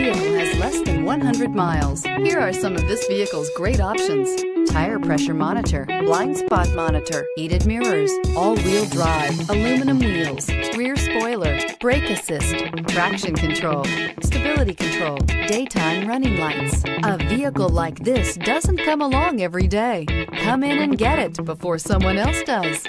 Vehicle has less than 100 miles. Here are some of this vehicle's great options tire pressure monitor, blind spot monitor, heated mirrors, all-wheel drive, aluminum wheels, rear spoiler, brake assist, traction control, stability control, daytime running lights. A vehicle like this doesn't come along every day. Come in and get it before someone else does.